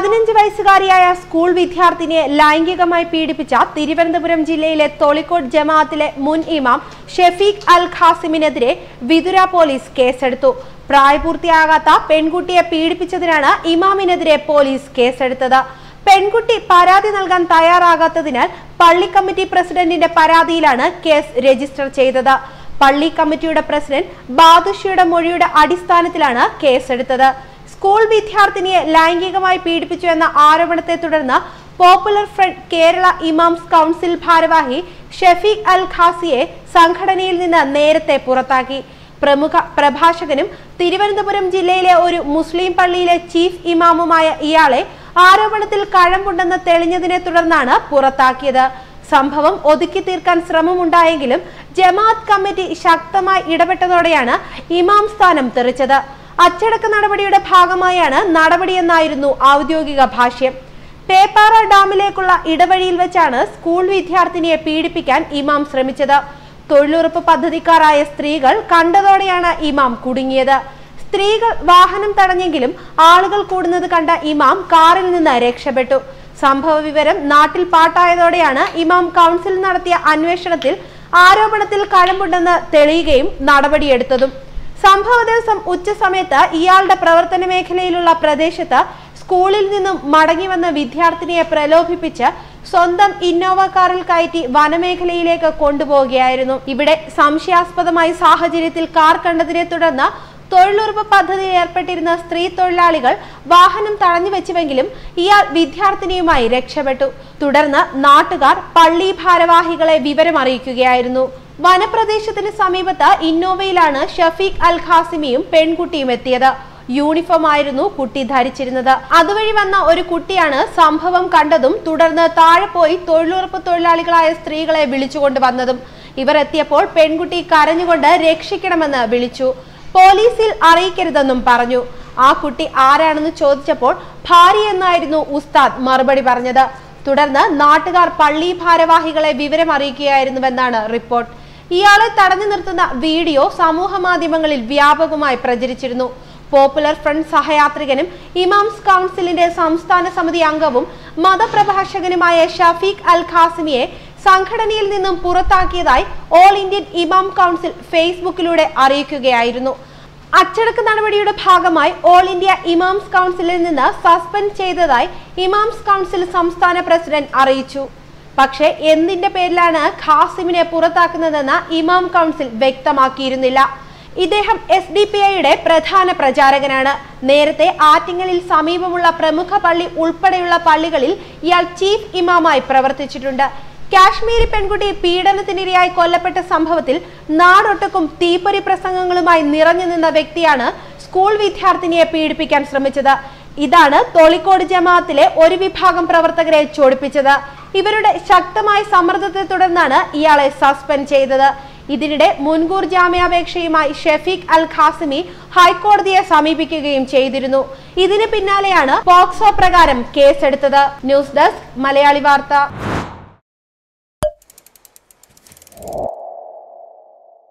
പതിനഞ്ച് വയസ്സുകാരിയായ സ്കൂൾ വിദ്യാർത്ഥിനിയെ ലൈംഗികമായി പീഡിപ്പിച്ച തിരുവനന്തപുരം ജില്ലയിലെ തൊളിക്കോട് ജമാഅത്തിലെ മുൻ ഇമാം ഷെഫീഖ് അൽ ഖാസിമിനെതിരെ വിതുര പോലീസ് കേസെടുത്തു. പ്രായപൂർത്തിയാകാത്ത പെൺകുട്ടിയെ പീഡിപ്പിച്ചതിനാണ് ഇമാമിനെതിരെ പോലീസ് കേസെടുത്തത്. പെൺകുട്ടി പരാതി നൽകാൻ തയ്യാറാകാത്തതിനാൽ പള്ളി കമ്മിറ്റി പ്രസിഡന്റിന്റെ പരാതിയിലാണ് കേസ് രജിസ്റ്റർ ചെയ്തത്. പള്ളി കമ്മിറ്റിയുടെ പ്രസിഡന്റ് ബാദുഷിയുടെ മൊഴിയുടെ അടിസ്ഥാനത്തിലാണ് കേസെടുത്തത്. സ്കൂൾ വിദ്യാർത്ഥിനിയെ ലൈംഗികമായി പീഡിപ്പിച്ചു എന്ന ആരോപണത്തെ തുടർന്ന് Popular Front Kerala imams council ഭാരവാഹി ഷെഫീഖ് അൽ ഖാസിയെ സംഘടനയിൽ നിന്ന് നേരത്തെ പുറത്താക്കി. പ്രമുഖ പ്രഭാഷകനും തിരുവനന്തപുരം ജില്ലയിലെ ഒരു മുസ്ലിം പള്ളിയിലെ ചീഫ് ഇമാമുമായ ഇയാളെ ആരോപണത്തിൽ കഴമ്പുണ്ടെന്ന് തെളിഞ്ഞതിനെ തുടർന്നാണ് പുറത്താക്കിയത്. സംഭവം ഒതുക്കി തീർക്കാൻ ശ്രമമുണ്ടായെങ്കിലും ജമാഅത്ത് കമ്മിറ്റി ശക്തമായി ഇടപെട്ടതോടെയാണ് ഇമാം സ്ഥാനം തെറിച്ചത്. അച്ചടക്ക നടപടിയുടെ ഭാഗമായാണ് നടപടിയെന്നായിരുന്നു ഔദ്യോഗിക ഭാഷ്യം. പേപ്പാറ ഡാമിലേക്കുള്ള ഇടവഴിയിൽ വെച്ചാണ് സ്കൂൾ വിദ്യാർത്ഥിനിയെ പീഡിപ്പിക്കാൻ ഇമാം ശ്രമിച്ചത്. തൊഴിലുറപ്പ് പദ്ധതിക്കാരായ സ്ത്രീകൾ കണ്ടതോടെയാണ് ഇമാം കുടുങ്ങിയത്. സ്ത്രീകൾ വാഹനം തടഞ്ഞെങ്കിലും ആളുകൾ കൂടുന്നത് കണ്ട ഇമാം കാറിൽ നിന്ന് രക്ഷപ്പെട്ടു. സംഭവ വിവരം നാട്ടിൽ പാട്ടായതോടെയാണ് ഇമാം കൗൺസിൽ നടത്തിയ അന്വേഷണത്തിൽ ആരോപണത്തിൽ കഴമ്പുണ്ടെന്ന് തെളിയുകയും നടപടിയെടുത്തതും. സംഭവ ദിവസം ഉച്ചസമയത്ത് ഇയാളുടെ പ്രവർത്തന മേഖലയിലുള്ള പ്രദേശത്ത് സ്കൂളിൽ നിന്നും മടങ്ങി വന്ന വിദ്യാർത്ഥിനിയെ പ്രലോഭിപ്പിച്ച് സ്വന്തം ഇന്നോവ കാറിൽ കയറ്റി വനമേഖലയിലേക്ക് കൊണ്ടുപോവുകയായിരുന്നു. ഇവിടെ സംശയാസ്പദമായ സാഹചര്യത്തിൽ കാർ കണ്ടതിനെ തുടർന്ന് തൊഴിലുറപ്പ് പദ്ധതിയിൽ ഏർപ്പെട്ടിരുന്ന സ്ത്രീ തൊഴിലാളികൾ വാഹനം തടഞ്ഞു വെച്ചുവെങ്കിലും ഇയാൾ വിദ്യാർത്ഥിനിയുമായി രക്ഷപ്പെട്ടു. തുടർന്ന് നാട്ടുകാർ പള്ളി ഭാരവാഹികളെ വിവരം അറിയിക്കുകയായിരുന്നു വനപ്രദേശത്തിന് സമീപത്ത് ഇന്നോവയിലാണ് ഷഫീഖ് അൽ ഖാസിമിയും പെൺകുട്ടിയും എത്തിയത്. യൂണിഫോം ആയിരുന്നു കുട്ടി ധരിച്ചിരുന്നത്. അതുവഴി വന്ന ഒരു കുട്ടിയാണ് സംഭവം കണ്ടതും തുടർന്ന് താഴെ പോയി തൊഴിലുറപ്പ് തൊഴിലാളികളായ സ്ത്രീകളെ വിളിച്ചുകൊണ്ട് വന്നതും. ഇവർ എത്തിയപ്പോൾ പെൺകുട്ടി കരഞ്ഞുകൊണ്ട് രക്ഷിക്കണമെന്ന് വിളിച്ചു. പോലീസിൽ അറിയിക്കരുതെന്നും പറഞ്ഞു. ആ കുട്ടി ആരാണെന്ന് ചോദിച്ചപ്പോൾ ഭാര്യ എന്നായിരുന്നു ഉസ്താദ് മറുപടി പറഞ്ഞത്. തുടർന്ന് നാട്ടുകാർ പള്ളി ഭാരവാഹികളെ വിവരം അറിയിക്കുകയായിരുന്നുവെന്നാണ് റിപ്പോർട്ട്. ഇയാളെ തടഞ്ഞു നിർത്തുന്ന വീഡിയോ സമൂഹ മാധ്യമങ്ങളിൽ വ്യാപകമായി പ്രചരിച്ചിരുന്നു. പോപ്പുലർ ഫ്രണ്ട് സഹയാത്രികനും ഇമാംസ് കൗൺസിലിന്റെ സംസ്ഥാന സമിതി അംഗവും മതപ്രഭാഷകനുമായ ഷഫീഖ് അൽ ഖാസിമിയെ സംഘടനയിൽ നിന്നും പുറത്താക്കിയതായി ഓൾ ഇന്ത്യൻ ഇമാം കൗൺസിൽ ഫേസ്ബുക്കിലൂടെ അറിയിക്കുകയായിരുന്നു. അച്ചടക്ക നടപടിയുടെ ഭാഗമായി ഓൾ ഇന്ത്യ ഇമാംസ് കൗൺസിലിൽ നിന്ന് സസ്പെൻഡ് ചെയ്തതായി ഇമാംസ് കൗൺസിൽ സംസ്ഥാന പ്രസിഡന്റ് അറിയിച്ചു. പക്ഷേ എന്തിന്റെ പേരിലാണ് ഖാസിമിനെ പുറത്താക്കുന്നതെന്ന് ഇമാം കൗൺസിൽ വ്യക്തമാക്കിയിരുന്നില്ല. ഇദ്ദേഹം എസ് ഡി പി ഐയുടെ പ്രധാന പ്രചാരകനാണ്. നേരത്തെ ആറ്റിങ്ങലിൽ സമീപമുള്ള പ്രമുഖ പള്ളി ഉൾപ്പെടെയുള്ള പള്ളികളിൽ ഇയാൾ ചീഫ് ഇമാമായി പ്രവർത്തിച്ചിട്ടുണ്ട്. കാശ്മീരി പെൺകുട്ടി പീഡനത്തിനിരയായി കൊല്ലപ്പെട്ട സംഭവത്തിൽ നാടൊട്ടുക്കും തീപ്പൊരി പ്രസംഗങ്ങളുമായി നിറഞ്ഞു നിന്ന വ്യക്തിയാണ് സ്കൂൾ വിദ്യാർത്ഥിനിയെ പീഡിപ്പിക്കാൻ ശ്രമിച്ചത്. ഇതാണ് തൊളിക്കോട് ജമാഅത്തിലെ ഒരു വിഭാഗം പ്രവർത്തകരെ ചൊടിപ്പിച്ചത്. ഇവരുടെ ശക്തമായ സമ്മർദ്ദത്തെ തുടർന്നാണ് ഇയാളെ സസ്പെൻഡ് ചെയ്തത്. ഇതിനിടെ മുൻകൂർ ജാമ്യാപേക്ഷയുമായി ഷെഫീഖ് അൽ ഖാസിമി ഹൈക്കോടതിയെ സമീപിക്കുകയും ചെയ്തിരുന്നു. ഇതിന് പിന്നാലെയാണ് പോക്സോ പ്രകാരം കേസെടുത്തത്. ന്യൂസ് ഡെസ്ക് മലയാളി വാർത്ത.